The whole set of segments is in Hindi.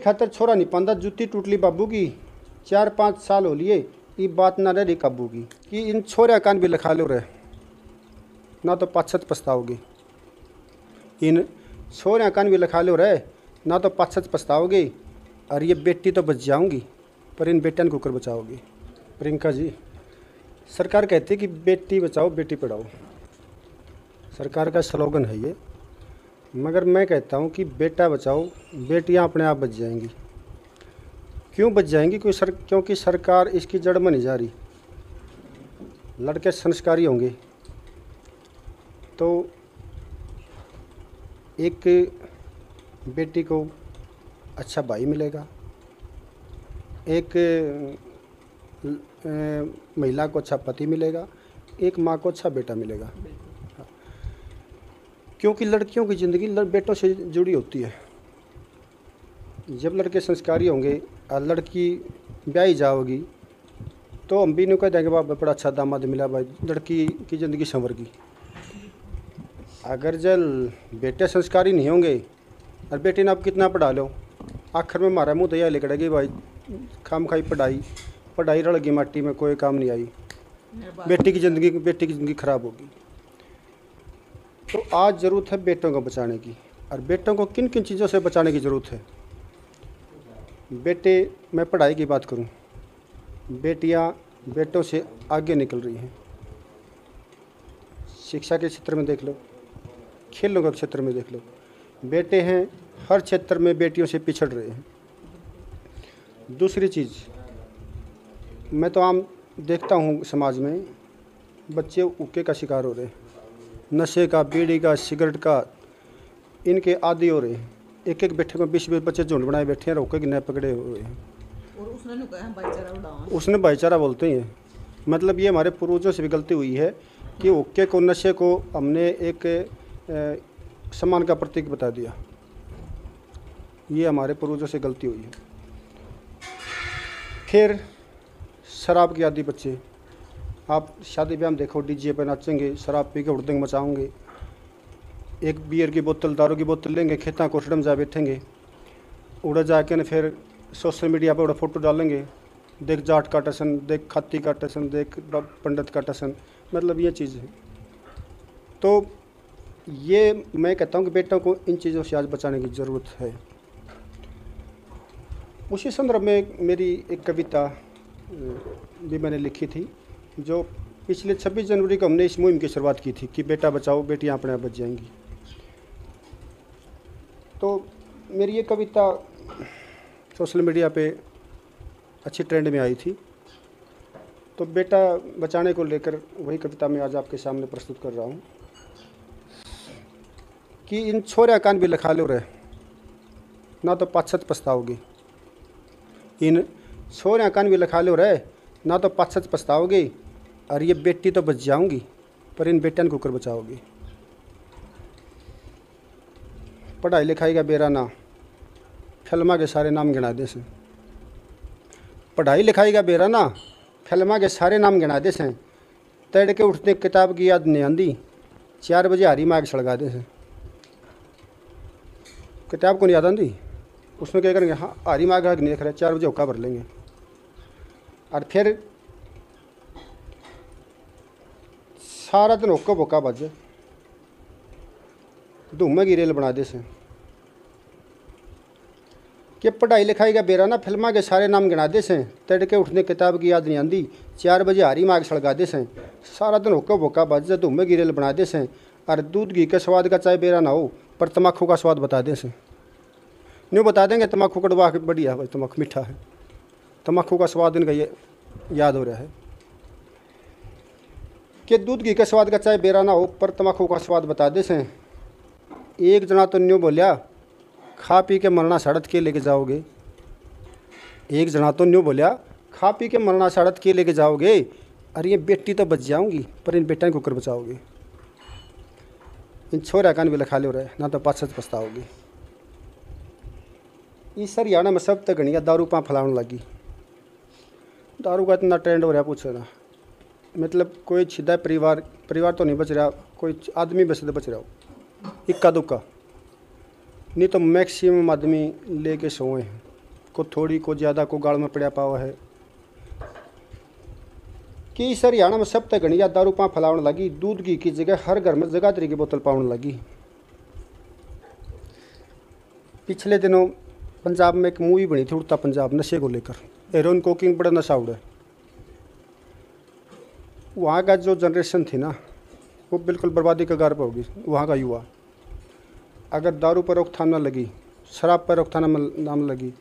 खातर छोरा नहीं पांदा जुत्ती टूटली बाबू की। चार पाँच साल हो लिए ये बात ना रही काबू की, कि इन छोरा कान भी लिखा लो रहे। ना तो पाछत पछताओगे। इन छोरा कान भी लिखा लो रहे, ना तो पाछत पछताओगे, और ये बेटी तो बच जाऊँगी, पर इन बेटियान को कर बचाओगी? प्रियंका जी, सरकार कहती है कि बेटी बचाओ, बेटी पढ़ाओ। सरकार का स्लोगन है ये। मगर मैं कहता हूँ कि बेटा बचाओ, बेटियाँ अपने आप बच जाएँगी। क्यों बच जाएँगी? क्योंकि सर, क्योंकि सरकार इसकी जड़ में नहीं जा रही। लड़के संस्कारी होंगे। तो एक बेटी को अच्छा भाई मिलेगा। एक महिला को अच्छा पति मिलेगा। एक माँ को अच्छा बेटा मिलेगा। क्योंकि लड़कियों की ज़िंदगी बेटों से जुड़ी होती है। जब लड़के संस्कारी होंगे और लड़की ब्याही जाओगी तो हम भी नहीं कह देंगे बाबा बड़ा अच्छा दामाद मिला भाई लड़की की ज़िंदगी संवर गई। अगर जल बेटे संस्कारी नहीं होंगे और बेटे ने आप कितना पढ़ा लो? आखिर में मारा मुँह तो लिखड़ेगी भाई। खाम खाई पढ़ाई पढ़ाई रड़ गई माटी में कोई काम नहीं आई। बेटी की ज़िंदगी बेटी की ज़िंदगी खराब होगी। तो आज ज़रूरत है बेटों को बचाने की। और बेटों को किन किन चीज़ों से बचाने की ज़रूरत है? बेटे, मैं पढ़ाई की बात करूँ। बेटियाँ बेटों से आगे निकल रही हैं। शिक्षा के क्षेत्र में देख लो, खेलों के क्षेत्र में देख लो। बेटे हैं, हर क्षेत्र में बेटियों से पिछड़ रहे हैं। दूसरी चीज़, मैं तो आम देखता हूँ समाज में, बच्चे उक्के का शिकार हो रहे हैं। नशे का बीड़ी का सिगरेट का इनके आदि हो रहे हैं एक एक बैठे में बीस बीस बच्चे झुंड बनाए बैठे हैं रोके कि नए पकड़े हुए हैं। और उसने भाईचारा उसने भाईचारा बोलते हैं। मतलब ये हमारे पूर्वजों से भी गलती हुई है कि ओके को नशे को हमने एक सम्मान का प्रतीक बता दिया। ये हमारे पूर्वजों से गलती हुई है। फिर शराब की आदि बच्चे आप शादी ब्याह में देखो डीजे पे नाचेंगे, शराब पी के उड़देंगे मचाओगे। एक बियर की बोतल, दारू की बोतल लेंगे, खेता कोठड़े में जा बैठेंगे। उड़े जाके न फिर सोशल मीडिया पर उड़ा फ़ोटो डालेंगे। देख जाट का टसन, देख खाती का टसन, देख पंडित का टसन। मतलब ये चीज़ है। तो ये मैं कहता हूँ कि बेटों को इन चीज़ों से आज बचाने की ज़रूरत है। उसी संदर्भ में मेरी एक कविता भी मैंने लिखी थी। जो पिछले 26 जनवरी को हमने इस मुहिम की शुरुआत की थी कि बेटा बचाओ, बेटियाँ अपने आप बच जाएँगी। तो मेरी ये कविता सोशल मीडिया पे अच्छी ट्रेंड में आई थी। तो बेटा बचाने को लेकर वही कविता मैं आज आपके सामने प्रस्तुत कर रहा हूँ कि इन छोरे कान भी लिखा लो रहे ना तो पाछत पछताओगे। इन छोरे कान भी लिखा लो रहे ना तो पाछत पछताओगे। और ये बेटी तो बच जाऊँगी, पर इन बेटियान को कर बचाओगी। पढ़ाई लिखाई का बेरा ना, फिल्मा के सारे नाम गिना दे से। पढ़ाई लिखाई का बेरा ना, फिल्मा के सारे नाम गिना दे से। के उठते किताब की याद नहीं आती चार बजे हरी माग सड़गा दे से। किताब को नहीं याद आती उसमें क्या करेंगे हाँ हरी माग नहीं देख रहे, चार बजे हुक्का भर लेंगे। और फिर सारा दिन ओका बोका बज धूमे की रेल बना दे से कि पढ़ाई लिखाई का बेरा ना, फिल्मा के सारे नाम गिना दे से तड़के उठने किताब की याद नहीं आती चार बजे हारी माग सड़गा दे से सारा दिन होका बोका बज धूमे की रेल बना दे से और दूध घी के स्वाद का चाहे बेरा ना हो, पर तम्बाकू का स्वाद बता दे से न्यू बता देंगे तम्बाकू कड़वा बढ़िया है भाई तम्बाकू मीठा है। तम्बाकू का स्वाद इनका ये याद हो रहा है। कि दूध घी का स्वाद का चाहे बेरा ना हो, पर तम्बाकू का स्वाद बता दे से एक जना तो न्यू बोलिया, खा पी के मरना सड़क के लेके जाओगे। एक जना तो न्यू बोलिया, खा पी के मरना सड़क के लेके जाओगे। अरे ये बेटी तो बच जाऊँगी, पर इन बेटा को कर बचाओगे? इन छोरा कान भी लिखा लो रहे, ना तो पाछत पछताओगे। इस हरियाणा में सब तक घनिया दारू पा फैलाने लगी। दारू का इतना ट्रेंड हो रहा है, पूछो ना। मतलब कोई छिदा परिवार परिवार तो नहीं बच रहा, कोई आदमी बस बच रहा हो। इक्का दुक्का। नहीं तो मैक्सिमम आदमी लेके सोए हैं। को थोड़ी, को ज़्यादा, को गाल में पड़ा पावा है। कि इस हरियाणा में सब तक गणिया दारू पा फैलाने लगी। दूध घी की जगह, हर घर में जगाधरी की बोतल पाने लगी। पिछले दिनों पंजाब में एक मूवी बनी थी उड़ता पंजाब, नशे को लेकर। हेरोइन कोकिंग बड़ा नशा उड़ा वहाँ का जो जनरेशन थी ना, वो बिल्कुल बर्बादी का गार पर होगी, वहाँ का युवा। अगर दारू पर रोकथाम न लगी, शराब पर रोकथाम नाम लगी,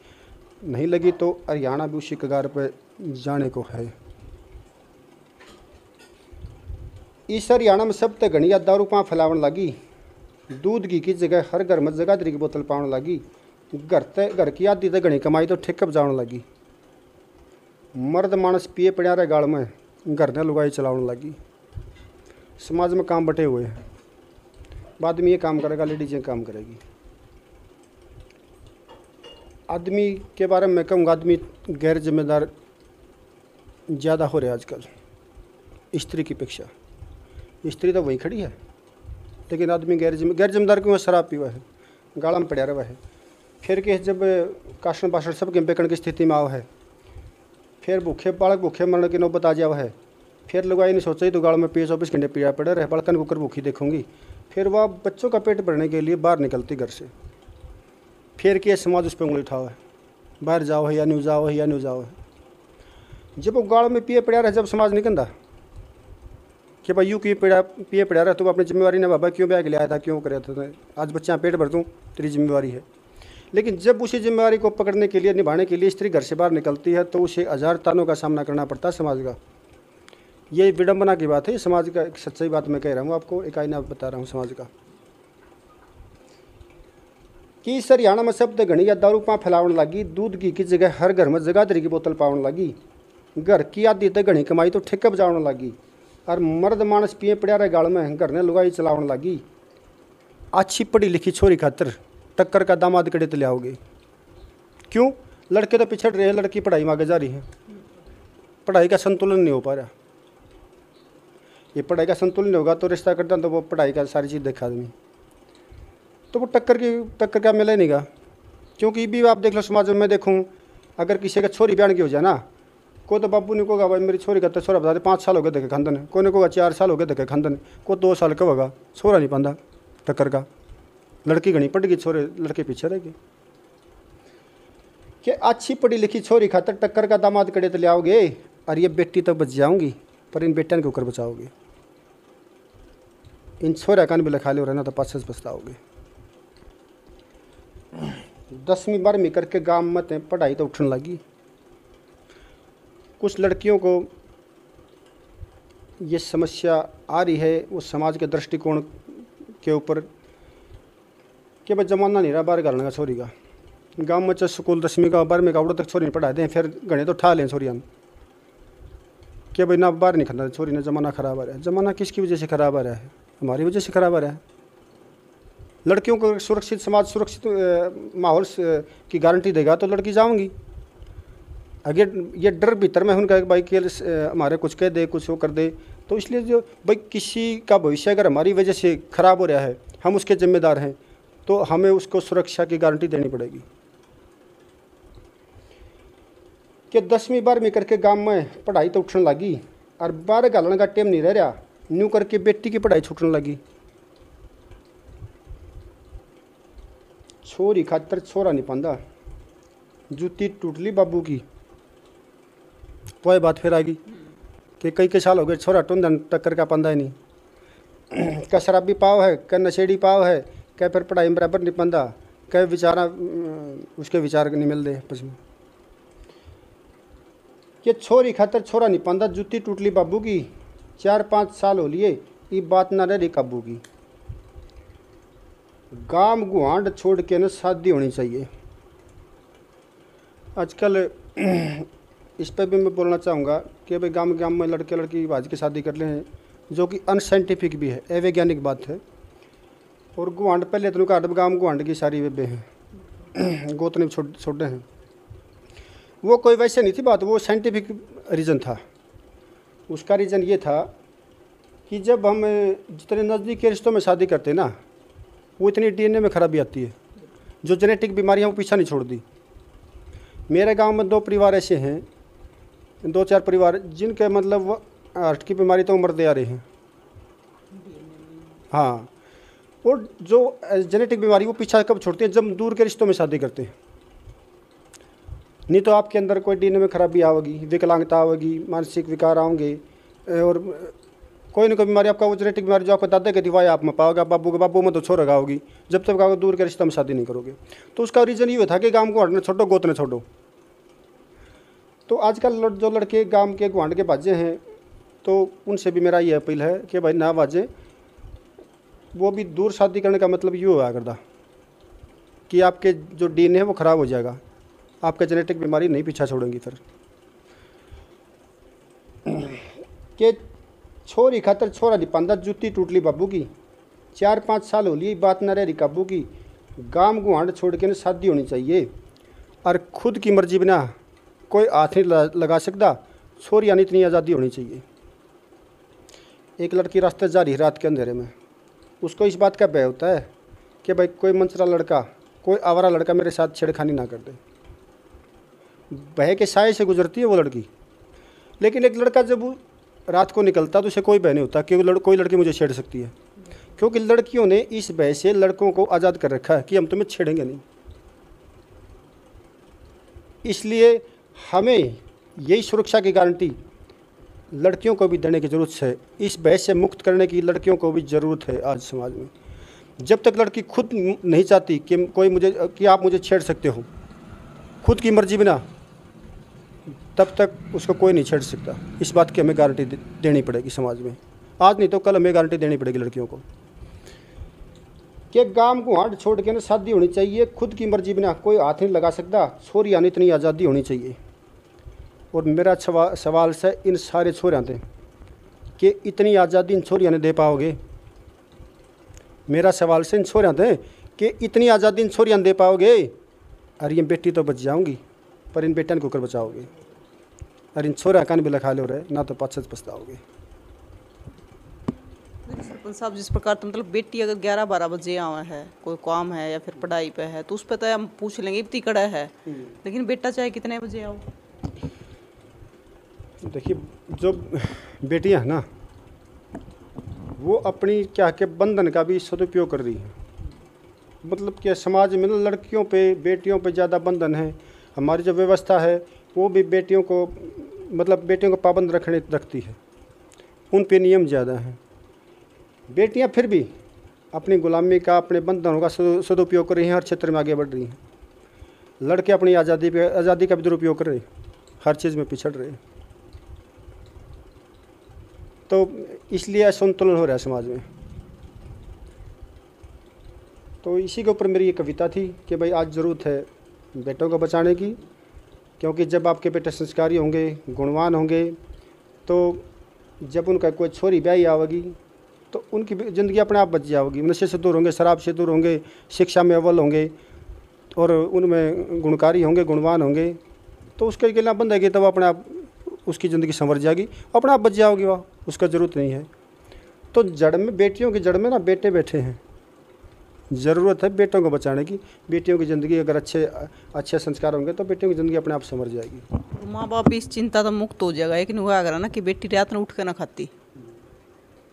नहीं लगी तो हरियाणा भी उसी कगार पर जाने को है। इस हरियाणा में सब तक घनिया दारू पा फैलावन लगी, दूध घी की जगह हर घर में जगाधरी की बोतल पावन लगी, घर ते घर की आधी तो घनी कमाई तो ठेक जाने लगी। मर्द मानस पिए पड़ा रहे गाड़ में घर ने लुगाई चलावन लगी। समाज में काम बटे हुए हैं। आदमी ये काम करेगा, लेडीज़ काम करेगी। आदमी के बारे में मैं कहूँगा, आदमी गैर जिम्मेदार ज़्यादा हो रहे आजकल। स्त्री की अपेक्षा। स्त्री तो वहीं खड़ी है। लेकिन आदमी गैर जिम्मे, गैर जिम्मेदार क्यों है? शराब पीवा है। गाड़ा में पड़ा रहा है। फिर के जब काशन बासन सब के बेकण की स्थिति में आओ है। फिर भूखे, बालक भूखे मरने की नौबत आ जाओ है। फिर लुगाई नहीं सोचा ही तो गाड़ में पी चौबीस घंटे पीड़ा पड़े रहे बड़कन कुकर भूखी देखूँगी। फिर वह बच्चों का पेट भरने के लिए बाहर निकलती घर से। फिर के समाज उस पर उंगली उठाओ है बाहर जाओ है या न्यू जाओ है या न्यू जाओ है? जब वो गाड़ में पिए पड़ा रहे, जब समाज नहीं कहता कि भाई यूँ क्यों पड़ा, पिए पड़ा रहा तुम अपनी जिम्मेवारी ने बाबा क्यों बैग लिया था, क्यों कर था, आज बच्चा पेट भर दूँ, तेरी जिम्मेवारी है। लेकिन जब उसी जिम्मेवारी को पकड़ने के लिए, निभाने के लिए स्त्री घर से बाहर निकलती है तो उसे हज़ार तानों का सामना करना पड़ता है समाज का। ये विडम्बना की बात है समाज का एक सच्चाई बात मैं कह रहा हूँ आपको, एक आईना बता रहा हूँ समाज का। कि इस हरियाणा में शब्द घनी या दारू पा फैलावन लगी, दूध घी की जगह, हर घर में जगाधरी की बोतल पावन लगी। घर की आदि तक घनी कमाई तो ठेके बजावन लगी, और मर्द मानस पिए पड़ा रहे गाल में घर ने लुगाई चलावन लगी। अच्छी पढ़ी लिखी छोरी खातर टक्कर का दामाद कड़े तो लियाओगे। क्यों? लड़के तो पिछड़ रहे हैं, लड़की पढ़ाई में आगे जा रही है। पढ़ाई का संतुलन नहीं हो पा रहा। ये पढ़ाई का संतुलन नहीं होगा तो रिश्ता करता तो वो पढ़ाई का सारी चीज़ देखा आदमी। तो वो टक्कर की, टक्कर का मिले नहीं गा। क्योंकि भी आप देख लो समाज में मैं देखूँ, अगर किसी का छोरी बयान की हो जाए ना को तो बाबू ने कहोगा, भाई मेरी छोरी का तो छोरा बता दे, पाँच साल हो गए देखे खंदन को ने कहोगा, चार साल हो गए देखे खंदन को दो साल का होगा छोरा नहीं पाता टक्कर का। लड़की घनी पड़ गई, छोरे लड़के पीछे रह गए। कि अच्छी पढ़ी लिखी छोरी खातर टक्कर का दामाद कड़े तो ले आओगे और ये बेटी तो बच जाऊँगी, पर इन बेटियान के ऊपर बचाओगे। इन छोरा कान भी लिखा ले रहना तो पास पछताओगे। दसवीं बारहवीं करके गाँव मत पढ़ाई तो उठने लगी। कुछ लड़कियों को ये समस्या आ रही है, वो समाज के दृष्टिकोण के ऊपर कि भाई जमाना नहीं रहा बाहर घालने का छोरी का। गाँव में चाहे स्कूल दसवीं का बारहवीं का उड़ो तक छोरी पढ़ा दें, फिर घने तो ठा लें छोरिया कि भाई ना बाहर नहीं खाना छोरी ने जमाना खराब आ रहा है। जमाना किसकी वजह से खराब आ रहा है? हमारी वजह से खराब आ रहा है। लड़कियों को सुरक्षित, समाज सुरक्षित माहौल की गारंटी देगा तो लड़की जाऊँगी। अगर ये डर भीतर में उनका भाई के हमारे कुछ कह दे, कुछ वो कर दे तो इसलिए जो भाई किसी का भविष्य अगर हमारी वजह से ख़राब हो रहा है, हम उसके जिम्मेदार हैं। तो हमें उसको सुरक्षा की गारंटी देनी पड़ेगी। कि दसवीं बारहवीं करके गाँव में पढ़ाई तो उठने लगी, और बारह गालन का टाइम नहीं रह रहा, न्यू करके बेटी की पढ़ाई छूटने लगी। छोरी खातर छोरा नहीं पाता जूती टूट ली बाबू की। वही बात फिर आ गई कि कई कई साल हो गए, छोरा टूंदन टक्कर का पंदा ही नहीं। का शराबी पाव है का नशेड़ी पाव है क्या फिर पढ़ाई में बराबर नहीं पाता क्या विचार उसके विचार नहीं मिलते पश्चिम ये छोरी खातर छोरा नहीं पाता जूती टूटली बाबू की। चार पाँच साल हो लिए ये बात ना रह रही काबू की। गाँव गुहांड छोड़ के ना शादी होनी चाहिए। आजकल, इस पर भी मैं बोलना चाहूँगा कि भाई गाँव गाँव में लड़के लड़की भाज की शादी कर ले हैं जो कि अनसाइंटिफिक भी है, अवैज्ञानिक बात है। और गुहांड पहले तो का गाँव गुहांड की सारी बेबे हैं। गोतनी छोटे हैं। वो कोई वैसे नहीं थी बात, वो साइंटिफिक रीज़न था। उसका रीज़न ये था कि जब हम जितने नज़दीक के रिश्तों में शादी करते ना, वो इतनी डीएनए में खराबी आती है। जो जेनेटिक बीमारियाँ, वो पीछा नहीं छोड़ दी। मेरे गाँव में दो परिवार ऐसे हैं, दो चार परिवार, जिनके मतलब हार्ट की बीमारी तो उम्र दे आ रही हैं। हाँ और जो जेनेटिक बीमारी, वो पीछा कब छोड़ती है? जब दूर के रिश्तों में शादी करते हैं। नहीं तो आपके अंदर कोई डीएनए में खराबी आवेगी, विकलांगता आवेगी, मानसिक विकार आओगे और कोई ना कोई बीमारी आपका, वो जेनेटिक बीमारी जो आपको दादा के दिवाई आप में पाओगे बाबू के बाबू में तो छोड़ होगी, जब तक आप दूर के रिश्ते में शादी नहीं करोगे। तो उसका रीज़न ये था कि गाँव को हटने छोड़ो गोतने छोड़ो। तो आजकल जो लड़के गाँव के गुआंड के बाजे हैं तो उनसे भी मेरा ये अपील है कि भाई ना बाजें। वो भी दूर शादी करने का मतलब ये हुआ करता कि आपके जो डीन है वो ख़राब हो जाएगा। आपका जेनेटिक बीमारी नहीं पीछा छोड़ेंगी फिर। के छोरी खातर छोरा दी पंदा जूती टूटली बाबू की, चार पाँच साल हो लिए बात न रही काबू की, गाँव गुहांड छोड़ के शादी होनी चाहिए। और खुद की मर्ज़ी बिना कोई हाथ नहीं लगा सकता छोरी यानी इतनी आज़ादी होनी चाहिए। एक लड़की रास्ते जा रही रात के अंधेरे में। उसको इस बात का भय होता है कि भाई कोई मंचरा लड़का कोई आवारा लड़का मेरे साथ छेड़खानी ना कर दे। भय के साय से गुजरती है वो लड़की। लेकिन एक लड़का जब रात को निकलता तो उसे कोई भय नहीं होता कि लड़, कोई लड़की मुझे छेड़ सकती है। क्योंकि लड़कियों ने इस भय से लड़कों को आज़ाद कर रखा है कि हम तुम्हें छेड़ेंगे नहीं। इसलिए हमें यही सुरक्षा की गारंटी लड़कियों को भी देने की ज़रूरत है। इस बहस से मुक्त करने की लड़कियों को भी ज़रूरत है आज समाज में। जब तक लड़की खुद नहीं चाहती कि कोई मुझे, कि आप मुझे छेड़ सकते हो, खुद की मर्ज़ी बिना, तब तक उसको कोई नहीं छेड़ सकता। इस बात की हमें गारंटी देनी पड़ेगी समाज में। आज नहीं तो कल हमें गारंटी देनी पड़ेगी लड़कियों को। कि गाँव को हाथ छोड़ के ना शादी होनी चाहिए, खुद की मर्ज़ी बिना कोई हाथ नहीं लगा सकता, छोरी आनी इतनी आज़ादी होनी चाहिए। और मेरा सवाल से इन सारे छोरियाँ थे कि इतनी आज़ादी इन छोरिया ने दे पाओगे? मेरा सवाल से इन छोरियाँ थे कि इतनी आज़ादी इन छोरिया दे पाओगे? अरे ये बेटी तो बच जाऊँगी पर इन बेटियाँ को कर बचाओगे। अरे इन छोरा कान भी लखा लो रहे ना तो पाछत पछताओगे। सरपंच साहब जिस प्रकार तो मतलब बेटी अगर ग्यारह बारह बजे आवा है कोई काम है या फिर पढ़ाई पे है तो उस पर तो हम पूछ लेंगे इतनी कड़ा है। हम्म। लेकिन बेटा चाहे कितने बजे आओ? देखिए, जो बेटियाँ हैं ना, वो अपनी क्या के बंधन का भी सदुपयोग कर रही हैं। मतलब कि समाज में ना लड़कियों पे, बेटियों पे ज़्यादा बंधन है। हमारी जो व्यवस्था है, वो भी बेटियों को मतलब बेटियों को पाबंद रखने, रखती है। उन पे नियम ज़्यादा हैं। बेटियाँ फिर भी अपनी गुलामी का, अपने बंधनों का सदुपयोग कर रही हैं, हर क्षेत्र में आगे बढ़ रही हैं। लड़के अपनी आज़ादी पे, आज़ादी का भी दुरुपयोग कर रहे हैं। हर चीज़ में पिछड़ रहे हैं। तो इसलिए असंतुलन हो रहा है समाज में। तो इसी के ऊपर मेरी ये कविता थी कि भाई आज ज़रूरत है बेटों को बचाने की, क्योंकि जब आपके बेटे संस्कारी होंगे, गुणवान होंगे तो जब उनका कोई छोरी ब्याही आवेगी तो उनकी ज़िंदगी अपने आप बच जाओगी नशे से दूर होंगे, शराब से दूर होंगे, शिक्षा में अव्वल होंगे, और उनमें गुणकारी होंगे, गुणवान होंगे तो उसके लिए बंद है कि तब अपने आप उसकी ज़िंदगी संवर जाएगी अपने आप बच जाओगी वह उसका ज़रूरत नहीं है। तो जड़ में बेटियों की जड़ में ना बेटे बैठे हैं। ज़रूरत है बेटों को बचाने की। बेटियों की ज़िंदगी अगर अच्छे अच्छे संस्कार होंगे तो बेटियों की ज़िंदगी अपने आप संवर जाएगी। माँ बाप इस चिंता तो मुक्त हो जाएगा। लेकिन हुआ अगर ना कि बेटी रात में उठ कर ना खाती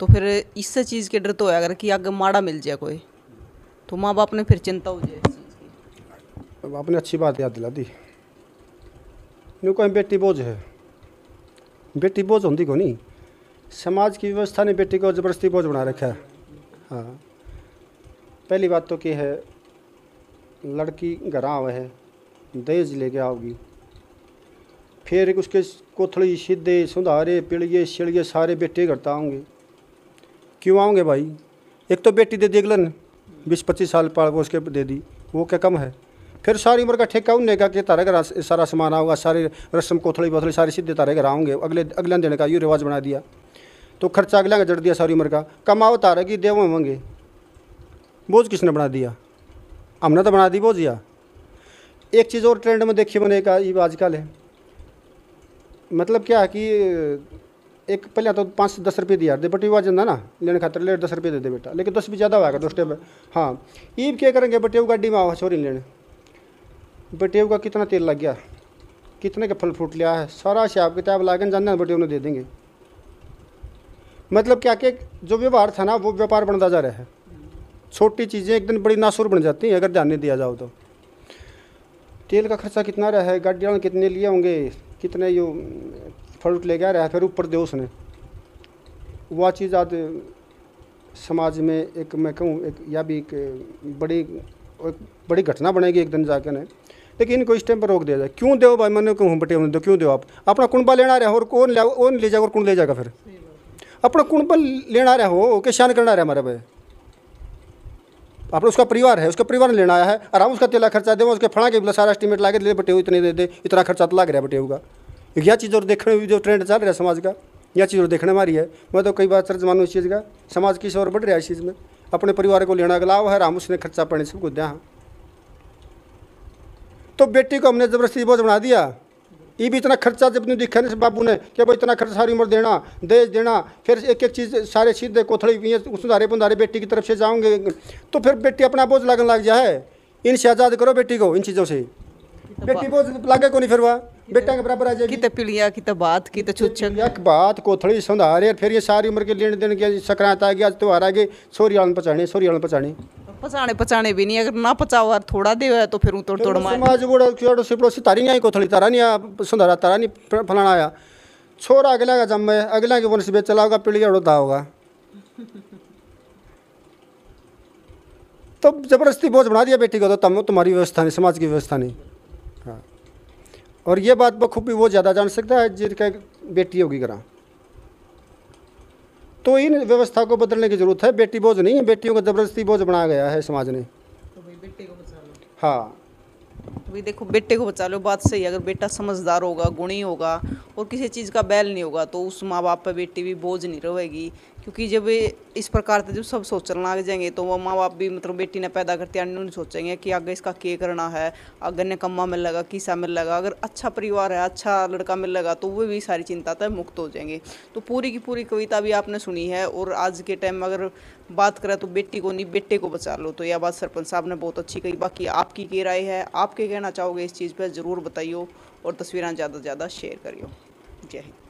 तो फिर इससे चीज़ के डर तो है अगर कि आगे माड़ा मिल जाए कोई तो माँ बाप ने फिर चिंता हो जाए इस चीज़ की। आपने अच्छी बात याद दिला दी। न्यू कोई बेटी बोझ है। बेटी बोझ होती को नहीं समाज की व्यवस्था ने बेटी को ज़बरदस्ती बोझ बना रखा है। हाँ। पहली बात तो क्या है, लड़की घर आव है, दहेज लेके आओगी। फिर उसके कोथड़ी सीधे सुधारे पिड़िए शिड़िए सारे बेटे करता आऊँगे क्यों आओगे भाई? एक तो बेटी दे दी अगलन बीस पच्चीस साल पाल वो उसके दे दी, वो क्या कम है? फिर सारी उम्र का ठेका उन्हें का कि तारे घर सारा सामान आऊँगा सारे रस्म कोथड़ी बोथड़ी सारी सीधे तारे घर आऊँगे अगले अगले दिन का ये रिवाज बना दिया। तो खर्चा अगला का जड़ दिया सारी उम्र का। कमाओ तारे की, देव मंगे बोझ किसने बना दिया? हमने तो बना दी बोझ या। एक चीज़ और ट्रेंड में देखिए मैंने का आजकल है। मतलब क्या है कि, एक पहले तो पाँच दस रुपये दिया, दे बटी हुआ जंदा ना, लेने खातर ले, दस रुपये दे दे बेटा। लेकिन दस भी ज़्यादा होगा दो स्टेप हाँ ईब क्या करेंगे, बटे गाड़ी में आओ, छोरी लेने। बटेव का कितना तेल लग गया? कितने का फल फ्रूट लिया है? सारा हिसाब किताब ला के जानना बटेव ने दे देंगे। मतलब क्या कि जो व्यवहार था ना, वो व्यापार बनता जा रहा है। छोटी चीज़ें एक दिन बड़ी नासुर बन जाती हैं, अगर ध्यान नहीं दिया जाओ तो। तेल का खर्चा कितना रहा है? गाड़ियाँ कितने लिए होंगे? कितने यो फल ले गया रहा है? फिर ऊपर दे उसने। वह चीज़ आज समाज में एक, मैं कहूँ, एक, या भी एक बड़ी एक बड़ी घटना बनेगी एक दिन जाकर ने। लेकिन इनको इस टाइम पर रोक दिया जाए। क्यों दो भाई? मैंने कहूँ बटे दो, क्यों दो आप? अपना कुंबा लेना रहा और कौन ले कौन ले जाएगा और कौन ले जाएगा फिर? अपना कुंबा लेना रहा हो के शान करना रहा हमारे भाई। अपना उसका परिवार है, उसका परिवार लेना आया है और हम उसका तेला खर्चा दे, उसके फड़ा के बोला सारा एस्टिमेट ला के ले बटे, इतने दे दे, इतना खर्चा तो लग रहा है बटे होगा। यह चीज़ और देखने में जो ट्रेंड चल रहा है समाज का, यह चीज़ और देखने मारी है। मैं तो कई बार सर्च मानू इस चीज़ का, समाज किस और बढ़ रहा है इस चीज़ में। अपने परिवार को लेना अगला है राम उसने खर्चा पानी सबको दिया तो बेटी को हमने ज़बरदस्ती बोझ बना दिया। ये भी इतना खर्चा जब नहीं दिखा नहीं बाबू ने कि भाई इतना खर्चा सारी उम्र देना दहेज देना फिर एक एक चीज़ सारे सीधे कोथड़ी सुधारे पुधारे बेटी की तरफ़ से जाओगे। तो फिर बेटी अपना बोझ लगने लग जाए। इनसे आज़ाद करो बेटी को इन चीज़ों से। बेटी बोझ लागे को नहीं फिर वह। बेटा के बराबर आ जाएगी। कित पीलिया कित बात कित छुच्छक एक बात कोथड़ी सुधारे फिर ये सारी उम्र के लेने देने की संक्रांत आ गया आज त्योहार आ गए सोरी आलन पचानी सोरी आलन पचानी पचाने पचाने भी नहीं अगर ना पचाओ और थोड़ा दे तो फिर ऊ तोड़ तोड़ मार। समाज छोड़ो से पड़ोसी तारी नहीं कोथड़ी तारा नहीं आया सुधारा तारा नहीं फलाना आया। छोरा अगला का जम है अगला के वंश बेच चला होगा पीढ़ी उड़ता होगा। तो ज़बरदस्ती बोझ बना दिया बेटी को तो तम तुम्हारी व्यवस्था नहीं समाज की व्यवस्था नहीं। हाँ। और ये बात बखूबी वो ज़्यादा जान सकता है जिनका बेटी होगी करा तो इन व्यवस्था को बदलने की ज़रूरत है। बेटी बोझ नहीं है। बेटियों को ज़बरदस्ती बोझ बनाया गया है समाज ने। तो हाँ। तो भाई देखो बेटे को बचा लो। बात सही है। अगर बेटा समझदार होगा गुणी होगा और किसी चीज़ का बैल नहीं होगा तो उस माँ बाप पर बेटी भी बोझ नहीं रहेगी। क्योंकि जब इस प्रकार से जब सब सोचने लग जाएँगे तो वो माँ बाप भी मतलब बेटी ने पैदा करते हैं नहीं सोचेंगे कि आगे इसका क्या करना है अगर ने कम्मा मिल लगा किसा मिल लगा, अगर अच्छा परिवार है अच्छा लड़का मिल लगा तो वो भी सारी चिंता तक मुक्त हो जाएँगे। तो पूरी की पूरी कविता भी आपने सुनी है, और आज के टाइम में अगर बात करें तो बेटी को नहीं, बेटे को बचा लो। तो यह बात सरपंच साहब ने बहुत अच्छी कही, बाकी आपकी क्या राय है? आप क्या कहना चाहोगे इस चीज़ पर ज़रूर बताइए और तस्वीरें ज़्यादा से ज़्यादा शेयर करियो। जय हिंद।